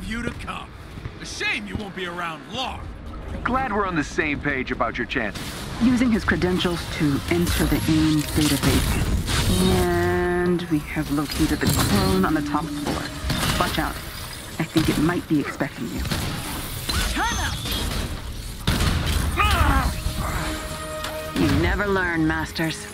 of you to come. A shame you won't be around long. Glad we're on the same page about your chances. Using his credentials to enter the AIM database. And we have located the clone on the top floor. Watch out. I think it might be expecting you. Time out! You never learn, Masters.